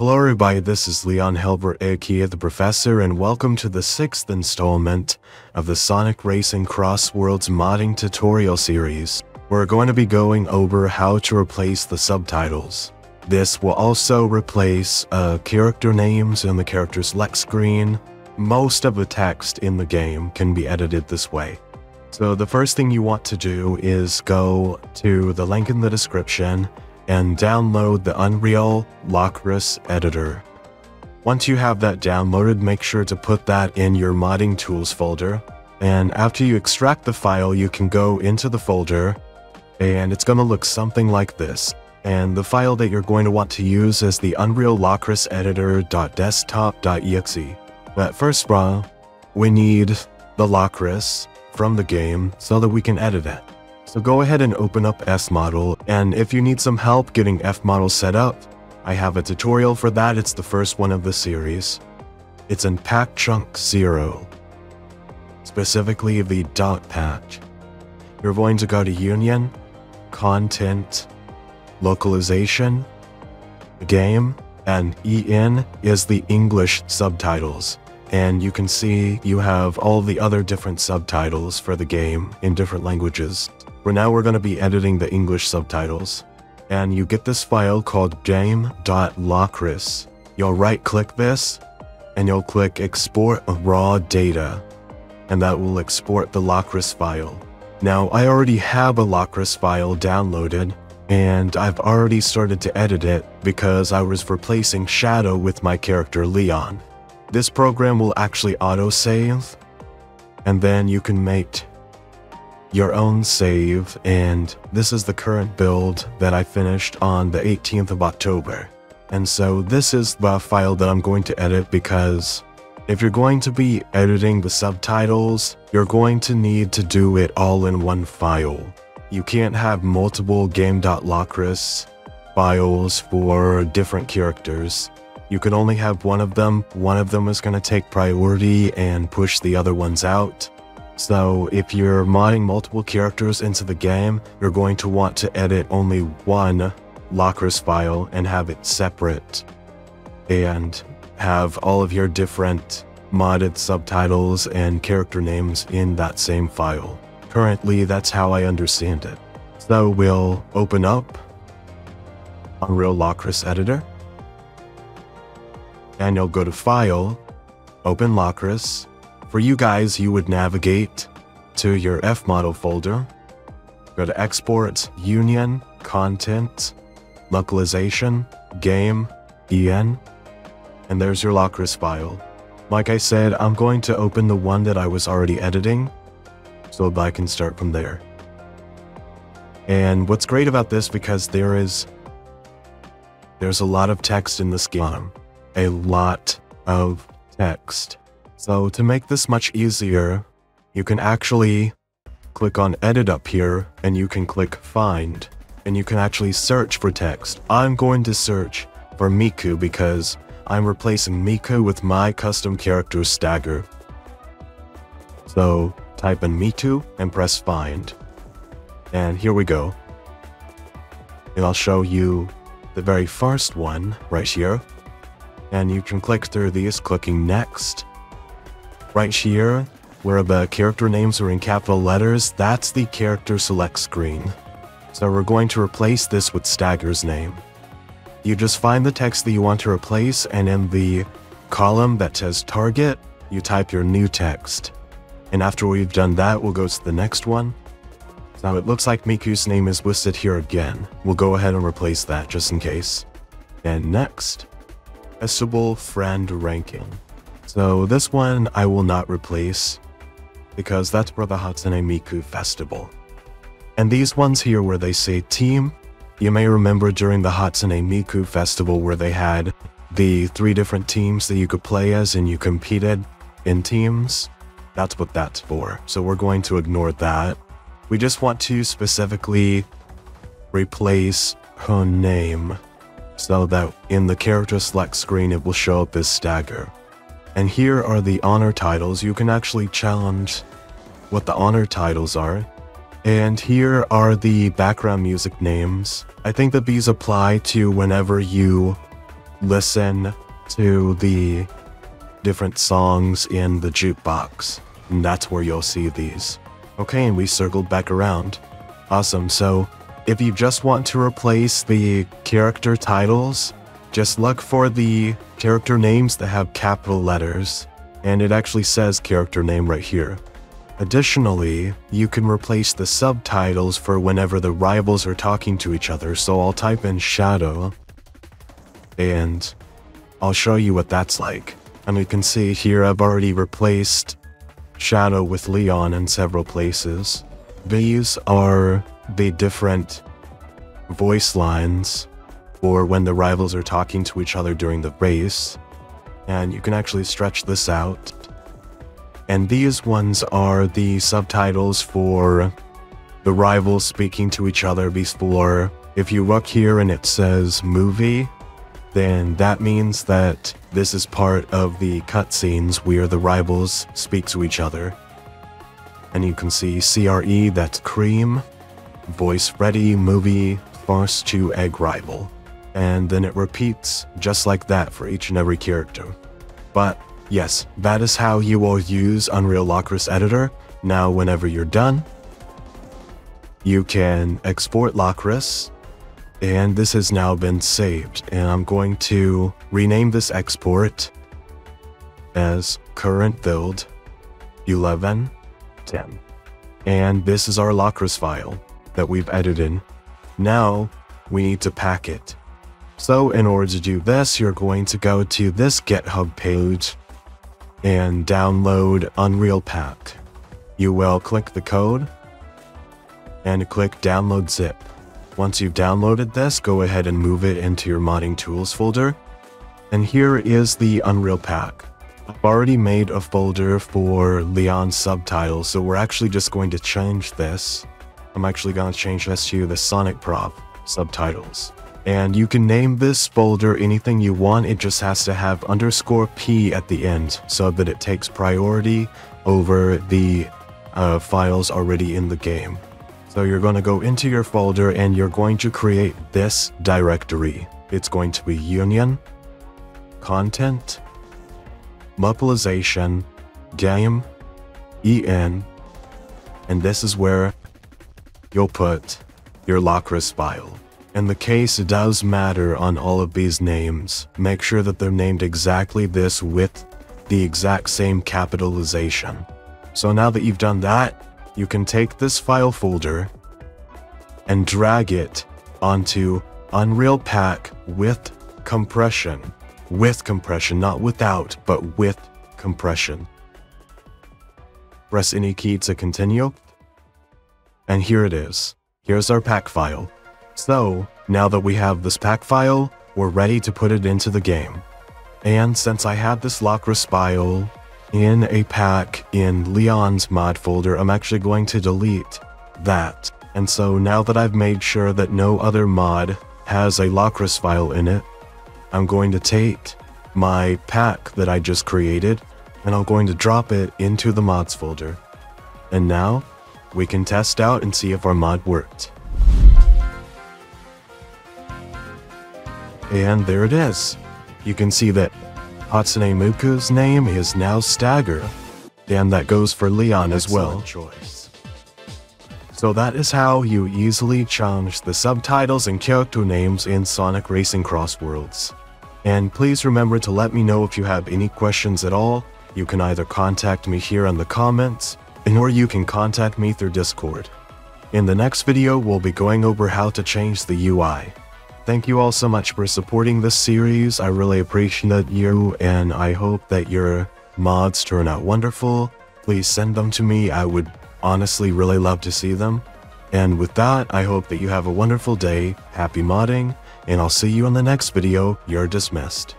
Hello everybody, this is Leon Helbert aka the Professor and welcome to the sixth installment of the Sonic Racing CrossWorlds modding tutorial series. We're going to be going over how to replace the subtitles. This will also replace uh, character names in the character select screen. Most of the text in the game can be edited this way. So the first thing you want to do is go to the link in the description and download the Unreal Locres editor. Once you have that downloaded, make sure to put that in your modding tools folder. And after you extract the file, you can go into the folder and it's going to look something like this. And the file that you're going to want to use is the Unreal Locres editor.desktop.exe. But first all, we need the Locres from the game so that we can edit it. So go ahead and open up FModel, and if you need some help getting FModel set up, I have a tutorial for that, it's the first one of the series. It's in Pack Chunk 0, specifically the dot patch. You're going to go to Union, Content, Localization, Game, and EN is the English subtitles. And you can see you have all the other different subtitles for the game in different languages. Now, we're going to be editing the English subtitles. And you get this file called game.locres. You'll right click this and you'll click export raw data. And that will export the Locres file. Now, I already have a Locres file downloaded and I've already started to edit it because I was replacing Shadow with my character Leon. This program will actually autosave and then you can make your own save, and this is the current build that I finished on the 18th of October. And so this is the file that I'm going to edit because if you're going to be editing the subtitles, you're going to need to do it all in one file. You can't have multiple game.locres files for different characters. You can only have one of them. One of them is going to take priority and push the other ones out. So if you're modding multiple characters into the game, you're going to want to edit only one Locres file and have it separate. And have all of your different modded subtitles and character names in that same file. Currently, that's how I understand it. So we'll open up Unreal Locres Editor. And you'll go to File, Open Locres, for you guys, you would navigate to your FModel folder, go to Export, Union, Content, Localization, Game, EN, and there's your Locres file. Like I said, I'm going to open the one that I was already editing, so I can start from there. And what's great about this, because there is there's a lot of text in this game, a lot of text. So to make this much easier, you can actually click on edit up here and you can click find and you can actually search for text. I'm going to search for Miku because I'm replacing Miku with my custom character Stagger. So type in Miku and press find. And here we go. And I'll show you the very first one right here. And you can click through these clicking next Right here, where the character names are in capital letters, that's the character select screen. So we're going to replace this with Stagger's name. You just find the text that you want to replace and in the column that says target, you type your new text. And after we've done that, we'll go to the next one. Now it looks like Miku's name is listed here again. We'll go ahead and replace that just in case. And next, Festival Friend Ranking. So this one I will not replace because that's for the Hatsune Miku Festival. And these ones here where they say team, you may remember during the Hatsune Miku Festival where they had the three different teams that you could play as and you competed in teams. That's what that's for. So we're going to ignore that. We just want to specifically replace her name so that in the character select screen it will show up as Stagger. And here are the honor titles. You can actually challenge what the honor titles are. And here are the background music names. I think that these apply to whenever you listen to the different songs in the jukebox. And that's where you'll see these. Okay, and we circled back around. Awesome, so if you just want to replace the character titles, just look for the character names that have capital letters, and it actually says character name right here. Additionally, you can replace the subtitles for whenever the rivals are talking to each other, so I'll type in Shadow, and I'll show you what that's like. And you can see here I've already replaced Shadow with Leon in several places. These are the different voice lines for when the rivals are talking to each other during the race. And you can actually stretch this out. And these ones are the subtitles for the rivals speaking to each other before. If you look here and it says movie, then that means that this is part of the cutscenes where the rivals speak to each other. And you can see CRE, that's cream, voice ready, movie, farce to egg rival. And then it repeats just like that for each and every character. But yes, that is how you will use Unreal Locres Editor. Now, whenever you're done, you can export Locres and this has now been saved and I'm going to rename this export as current build 1110 and this is our Locres file that we've edited now we need to pack it so in order to do this you're going to go to this github page and download UnrealPak you will click the code and click download zip once you've downloaded this, go ahead and move it into your modding tools folder. And here is the UnrealPak. I've already made a folder for Leon's subtitles, so we're actually just going to change this. I'm actually going to change this to the Sonic Prof subtitles. And you can name this folder anything you want, it just has to have underscore P at the end so that it takes priority over the uh, files already in the game. So you're going to go into your folder and you're going to create this directory. It's going to be union, content, localization, game, en, and this is where you'll put your Locres file. In the case does matter on all of these names, make sure that they're named exactly this with the exact same capitalization. So now that you've done that, you can take this file folder and drag it onto UnrealPak with compression. With compression, not without, but with compression. Press any key to continue. And here it is. Here's our pack file. So, now that we have this pack file, we're ready to put it into the game. And since I have this Locres file in a pack in Leon's mod folder, I'm actually going to delete that. And so now that I've made sure that no other mod has a Locres file in it, I'm going to take my pack that I just created and I'm going to drop it into the mods folder. And now we can test out and see if our mod worked. And there it is. You can see that Hatsune Miku's name is now Stagger, and that goes for Leon as well. Choice. So that is how you easily change the subtitles and character names in Sonic Racing CrossWorlds. And please remember to let me know if you have any questions at all. You can either contact me here in the comments, or you can contact me through Discord. In the next video, we'll be going over how to change the UI. Thank you all so much for supporting this series. I really appreciate you and I hope that your mods turn out wonderful. Please send them to me. I would honestly really love to see them. And with that, I hope that you have a wonderful day, happy modding, and I'll see you in the next video. You're dismissed.